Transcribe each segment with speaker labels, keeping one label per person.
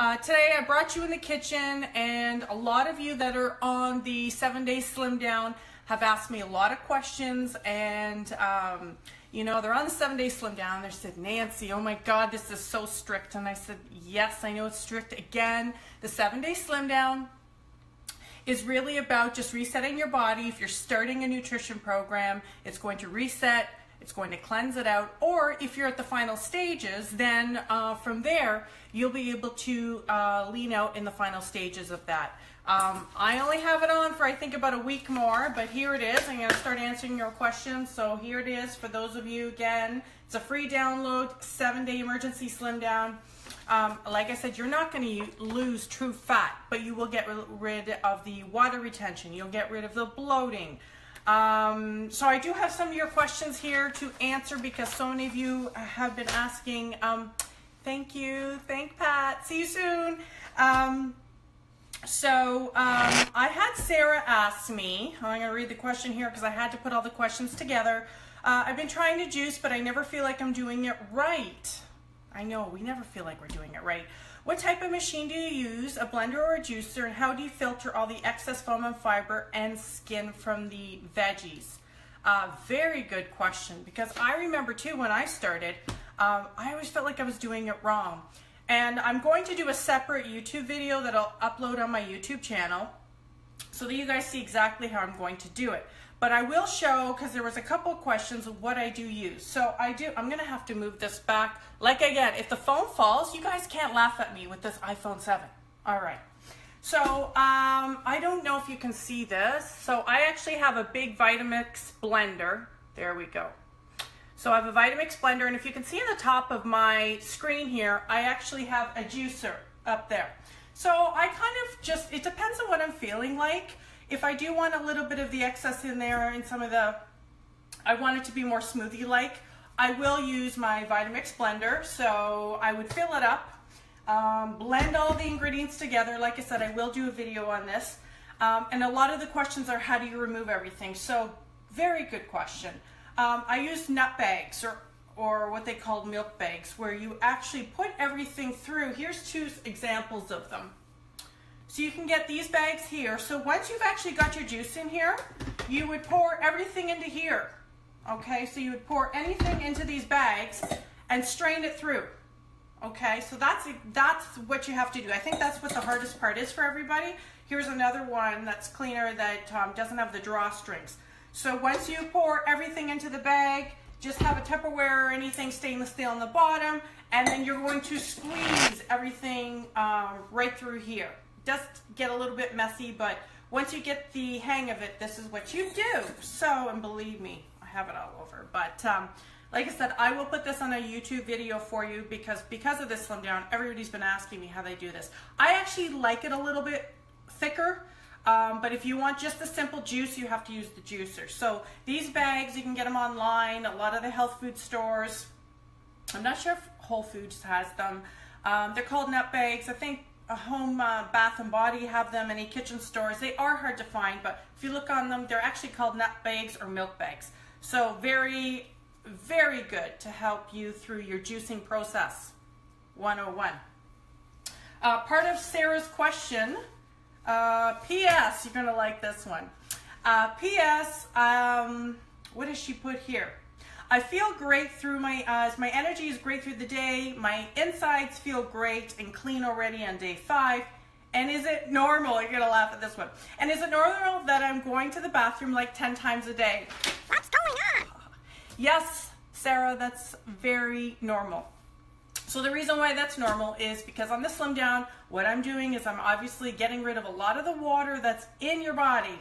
Speaker 1: Uh, today I brought you in the kitchen and a lot of you that are on the seven day slim down have asked me a lot of questions and um, you know they're on the seven day slim down. They said Nancy oh my god this is so strict. And I said yes I know it's strict. Again the seven day slim down is really about just resetting your body. If you're starting a nutrition program it's going to reset it's going to cleanse it out. Or if you're at the final stages, then uh, from there, you'll be able to uh, lean out in the final stages of that. Um, I only have it on for I think about a week more, but here it is. I'm going to start answering your questions. So here it is for those of you again. It's a free download, seven day emergency slim down. Um, like I said, you're not going to lose true fat, but you will get rid of the water retention. You'll get rid of the bloating. Um, so I do have some of your questions here to answer because so many of you have been asking. Um, thank you. Thank Pat. See you soon. Um, so um, I had Sarah ask me, I'm going to read the question here because I had to put all the questions together. Uh, I've been trying to juice, but I never feel like I'm doing it right. I know, we never feel like we're doing it right. What type of machine do you use, a blender or a juicer, and how do you filter all the excess foam and fiber and skin from the veggies? Uh, very good question because I remember too when I started, um, I always felt like I was doing it wrong. And I'm going to do a separate YouTube video that I'll upload on my YouTube channel so that you guys see exactly how I'm going to do it. But I will show, because there was a couple of questions of what I do use. So I do, I'm gonna have to move this back. Like again, if the phone falls, you guys can't laugh at me with this iPhone 7. All right. So um, I don't know if you can see this. So I actually have a big Vitamix blender. There we go. So I have a Vitamix blender, and if you can see in the top of my screen here, I actually have a juicer up there. So I kind of just, it depends on what I'm feeling like. If I do want a little bit of the excess in there and some of the, I want it to be more smoothie-like, I will use my Vitamix blender. So I would fill it up, um, blend all the ingredients together. Like I said, I will do a video on this. Um, and a lot of the questions are how do you remove everything? So very good question. Um, I use nut bags or, or what they call milk bags where you actually put everything through. Here's two examples of them. So you can get these bags here. So once you've actually got your juice in here, you would pour everything into here. Okay, so you would pour anything into these bags and strain it through. Okay, so that's that's what you have to do. I think that's what the hardest part is for everybody. Here's another one that's cleaner that um, doesn't have the drawstrings. So once you pour everything into the bag, just have a Tupperware or anything stainless steel on the bottom, and then you're going to squeeze everything um, right through here does get a little bit messy, but once you get the hang of it, this is what you do. So, and believe me, I have it all over. But um, like I said, I will put this on a YouTube video for you because because of this slim down, everybody's been asking me how they do this. I actually like it a little bit thicker. Um, but if you want just the simple juice, you have to use the juicer. So these bags, you can get them online. A lot of the health food stores. I'm not sure if Whole Foods has them. Um, they're called nut bags. I think a home uh, bath and body have them any kitchen stores they are hard to find but if you look on them they're actually called nut bags or milk bags so very very good to help you through your juicing process 101 uh, part of sarah's question uh, ps you're gonna like this one uh, ps um, what does she put here I feel great through my, eyes. my energy is great through the day. My insides feel great and clean already on day five. And is it normal? You're gonna laugh at this one. And is it normal that I'm going to the bathroom like 10 times a day?
Speaker 2: What's going on?
Speaker 1: Yes, Sarah, that's very normal. So the reason why that's normal is because on the slim down, what I'm doing is I'm obviously getting rid of a lot of the water that's in your body.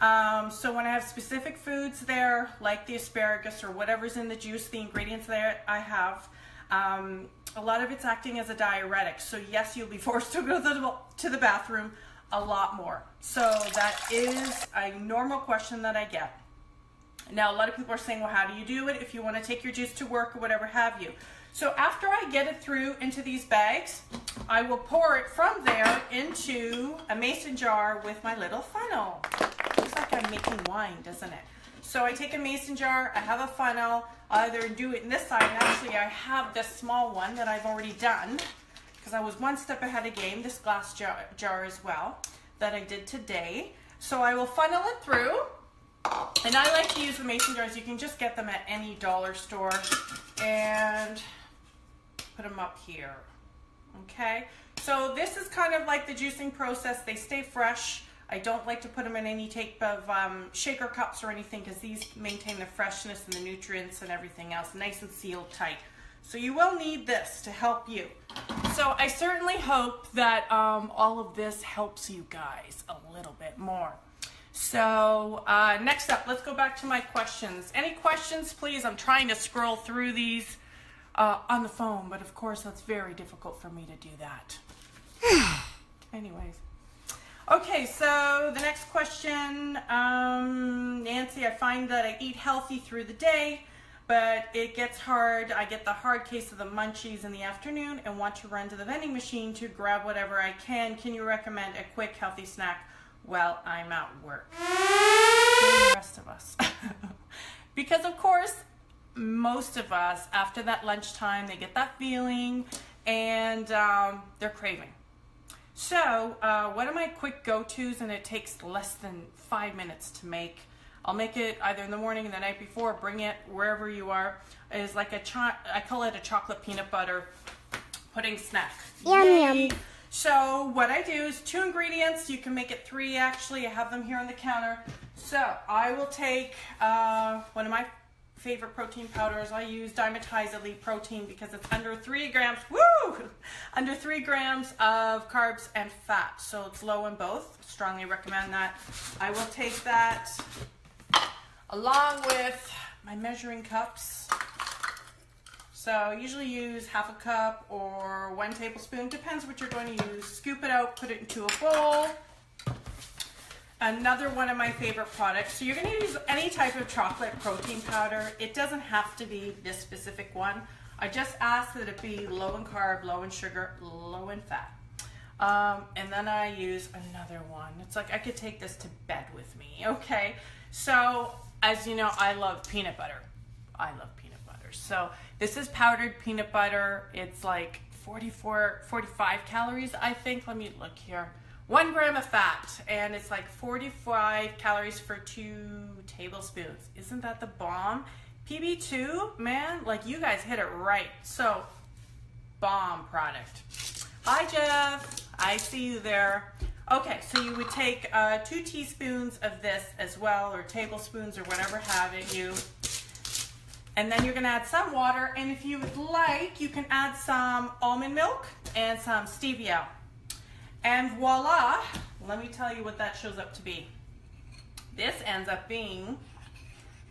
Speaker 1: Um, so when I have specific foods there, like the asparagus or whatever's in the juice, the ingredients that I have, um, a lot of it's acting as a diuretic. So yes, you'll be forced to go to the, to the bathroom a lot more. So that is a normal question that I get. Now, a lot of people are saying, well, how do you do it if you want to take your juice to work or whatever have you? So after I get it through into these bags, I will pour it from there into a mason jar with my little funnel looks like I'm making wine, doesn't it? So I take a mason jar, I have a funnel, I either do it in this side, and actually I have this small one that I've already done, because I was one step ahead of game, this glass jar, jar as well that I did today. So I will funnel it through. And I like to use the mason jars. You can just get them at any dollar store. And put them up here. Okay, so this is kind of like the juicing process. They stay fresh. I don't like to put them in any type of um, shaker cups or anything because these maintain the freshness and the nutrients and everything else nice and sealed tight. So you will need this to help you. So I certainly hope that um, all of this helps you guys a little bit more. So uh, next up, let's go back to my questions. Any questions, please? I'm trying to scroll through these uh, on the phone, but of course that's very difficult for me to do that. Anyways. Okay, so the next question, um, Nancy, I find that I eat healthy through the day, but it gets hard. I get the hard case of the munchies in the afternoon and want to run to the vending machine to grab whatever I can. Can you recommend a quick healthy snack while I'm at work? the rest of us. because of course, most of us, after that lunchtime, they get that feeling and um, they're craving. So uh, one of my quick go-tos, and it takes less than five minutes to make, I'll make it either in the morning or the night before, bring it wherever you are, is like a, I call it a chocolate peanut butter pudding snack.
Speaker 2: Yum, Yay. yum.
Speaker 1: So what I do is two ingredients. You can make it three actually. I have them here on the counter. So I will take uh, one of my favorite protein powders. I use Dymatize Elite Protein because it's under three grams, woo, under three grams of carbs and fat. So it's low in both. Strongly recommend that. I will take that along with my measuring cups. So I usually use half a cup or one tablespoon, depends what you're going to use. Scoop it out, put it into a bowl. Another one of my favorite products. So you're to use any type of chocolate protein powder. It doesn't have to be this specific one. I just ask that it be low in carb, low in sugar, low in fat. Um, and then I use another one. It's like I could take this to bed with me, okay? So as you know, I love peanut butter. I love peanut butter. So this is powdered peanut butter. It's like 44, 45 calories, I think. Let me look here one gram of fat and it's like 45 calories for two tablespoons. Isn't that the bomb? PB2, man, like you guys hit it right. So, bomb product. Hi, Jeff. I see you there. Okay, so you would take uh, two teaspoons of this as well, or tablespoons, or whatever have it you. And then you're gonna add some water, and if you would like, you can add some almond milk and some stevia. And voila, let me tell you what that shows up to be. This ends up being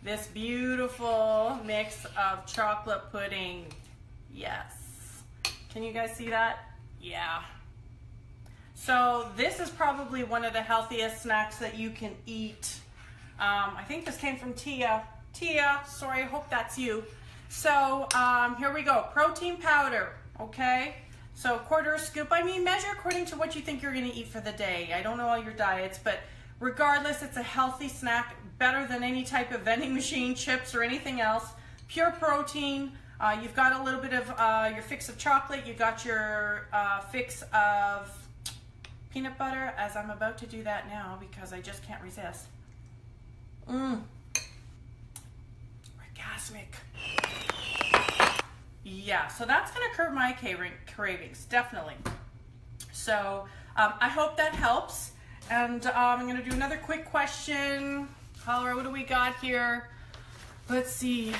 Speaker 1: this beautiful mix of chocolate pudding. Yes. Can you guys see that? Yeah. So this is probably one of the healthiest snacks that you can eat. Um, I think this came from Tia. Tia, sorry, I hope that's you. So um, here we go, protein powder, okay? So quarter scoop, I mean, measure according to what you think you're gonna eat for the day. I don't know all your diets, but regardless, it's a healthy snack, better than any type of vending machine, chips, or anything else. Pure protein, uh, you've got a little bit of uh, your fix of chocolate, you got your uh, fix of peanut butter, as I'm about to do that now because I just can't resist. Mmm. Orgasmic. Yeah, so that's going to curb my cravings, definitely. So um, I hope that helps. And um, I'm going to do another quick question. Holler, what do we got here? Let's see.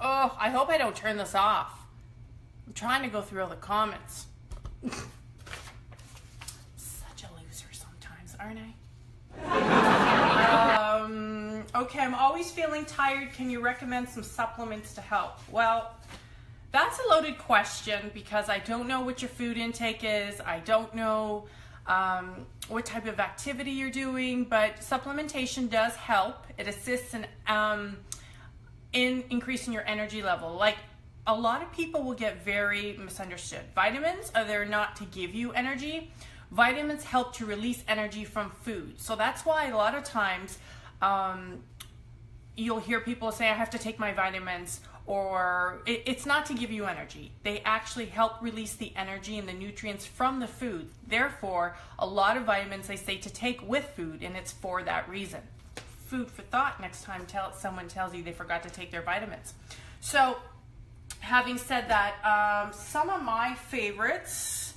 Speaker 1: Oh, I hope I don't turn this off. I'm trying to go through all the comments. Such a loser sometimes, aren't I? um, okay, I'm always feeling tired. Can you recommend some supplements to help? Well, that's a loaded question because I don't know what your food intake is. I don't know um, what type of activity you're doing, but supplementation does help. It assists in, um, in increasing your energy level. Like a lot of people will get very misunderstood. Vitamins are there not to give you energy. Vitamins help to release energy from food. So that's why a lot of times um, you'll hear people say, I have to take my vitamins or it, it's not to give you energy. They actually help release the energy and the nutrients from the food. Therefore, a lot of vitamins they say to take with food, and it's for that reason. Food for thought next time tell, someone tells you they forgot to take their vitamins. So, having said that, um, some of my favorites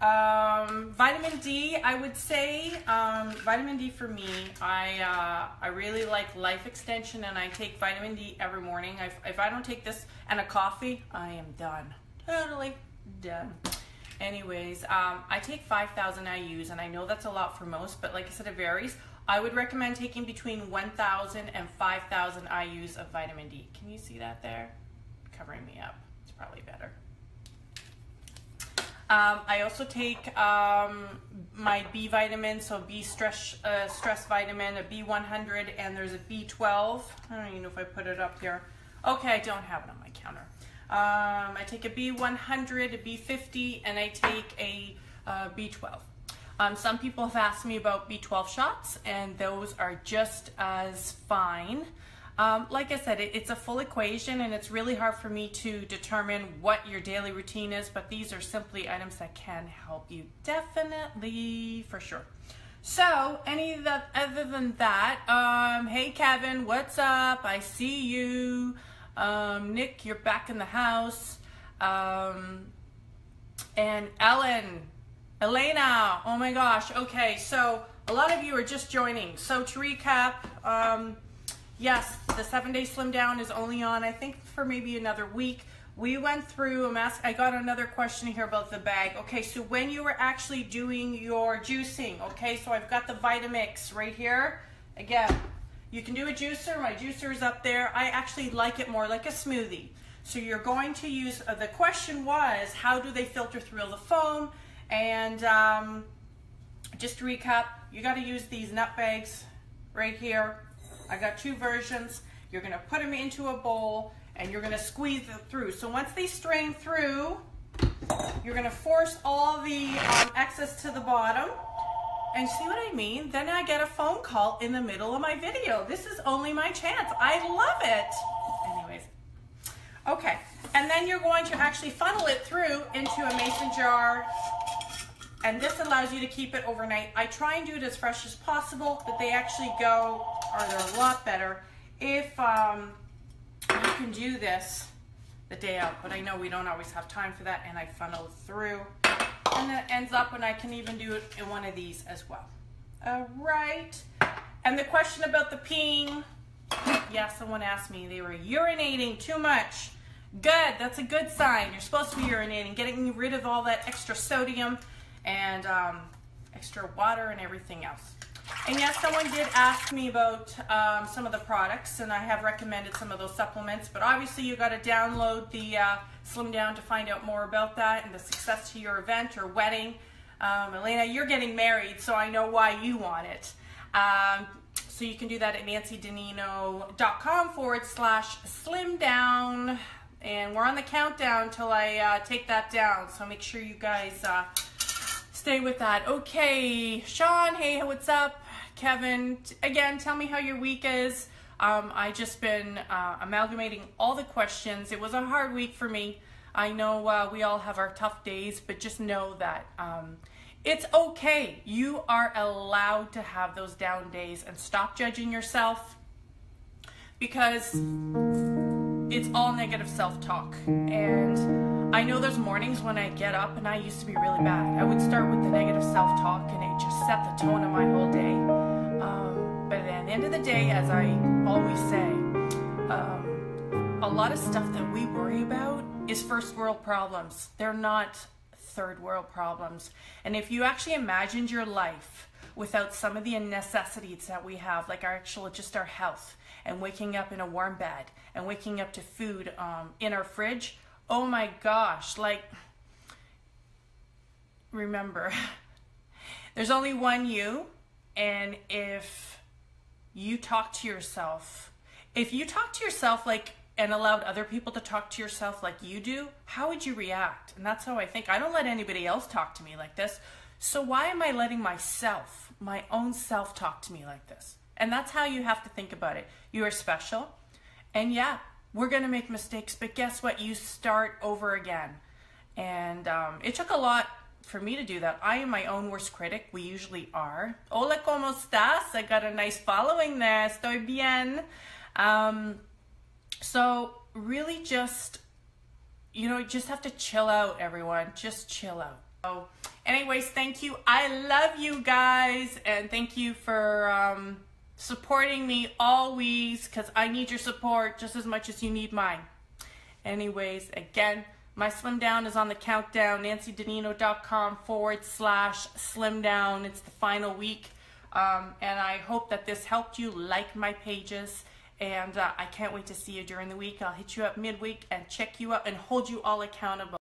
Speaker 1: um, vitamin D, I would say, um, vitamin D for me, I, uh, I really like life extension and I take vitamin D every morning. If, if I don't take this and a coffee, I am done. Totally done. Anyways, um, I take 5,000 IUs and I know that's a lot for most, but like I said, it varies. I would recommend taking between 1,000 and 5,000 IUs of vitamin D. Can you see that there? Covering me up. It's probably better. Um, I also take um, my B vitamin, so B stress uh, stress vitamin, a B100, and there's a B12. I don't even know if I put it up here. Okay, I don't have it on my counter. Um, I take a B100, a B50, and I take a uh, B12. Um, some people have asked me about B12 shots, and those are just as fine. Um, like I said, it, it's a full equation and it's really hard for me to determine what your daily routine is, but these are simply items that can help you definitely for sure. So, any that other than that, um, hey Kevin, what's up? I see you. Um, Nick, you're back in the house. Um, and Ellen, Elena, oh my gosh. Okay, so a lot of you are just joining. So to recap, um, Yes, the seven day slim down is only on, I think, for maybe another week. We went through a mask. I got another question here about the bag. Okay, so when you were actually doing your juicing, okay, so I've got the Vitamix right here. Again, you can do a juicer. My juicer is up there. I actually like it more like a smoothie. So you're going to use, uh, the question was, how do they filter through the foam? And um, just to recap, you got to use these nut bags right here I got two versions. You're gonna put them into a bowl and you're gonna squeeze it through. So once they strain through, you're gonna force all the um, excess to the bottom. And see what I mean? Then I get a phone call in the middle of my video. This is only my chance. I love it. Anyways, okay. And then you're going to actually funnel it through into a mason jar and this allows you to keep it overnight. I try and do it as fresh as possible, but they actually go, or they're a lot better, if um, you can do this the day out. But I know we don't always have time for that, and I funnel through. And it ends up, and I can even do it in one of these as well. All right. And the question about the peeing, yeah, someone asked me, they were urinating too much. Good, that's a good sign. You're supposed to be urinating, getting rid of all that extra sodium and um, extra water and everything else. And yes, someone did ask me about um, some of the products, and I have recommended some of those supplements. But obviously, you got to download the uh, Slim Down to find out more about that and the success to your event or wedding. Um, Elena, you're getting married, so I know why you want it. Um, so you can do that at nancydinino.com forward slash slim down. And we're on the countdown till I uh, take that down. So make sure you guys. Uh, stay with that. Okay, Sean, hey, what's up? Kevin, again, tell me how your week is. Um, I just been uh, amalgamating all the questions. It was a hard week for me. I know uh, we all have our tough days, but just know that um, it's okay. You are allowed to have those down days and stop judging yourself because it's all negative self talk. And I know there's mornings when I get up and I used to be really bad. I would start with the negative self talk and it just set the tone of my whole day. Um, but at the end of the day, as I always say, um, a lot of stuff that we worry about is first world problems. They're not third world problems. And if you actually imagined your life without some of the necessities that we have, like our actual, just our health, and waking up in a warm bed, and waking up to food um, in our fridge, oh my gosh, like, remember, there's only one you, and if you talk to yourself, if you talk to yourself like and allowed other people to talk to yourself like you do, how would you react? And that's how I think. I don't let anybody else talk to me like this. So why am I letting myself, my own self, talk to me like this? And that's how you have to think about it. You are special. And yeah, we're going to make mistakes, but guess what? You start over again. And um, it took a lot for me to do that. I am my own worst critic. We usually are. Hola, ¿cómo estás? I got a nice following there. Estoy bien. Um, so, really just, you know, just have to chill out, everyone. Just chill out. So, anyways, thank you. I love you guys, and thank you for um, supporting me always because I need your support just as much as you need mine. Anyways, again, my slim down is on the countdown, nancydinino.com forward slash slim down. It's the final week. Um, and I hope that this helped you like my pages. And uh, I can't wait to see you during the week. I'll hit you up midweek and check you up and hold you all accountable.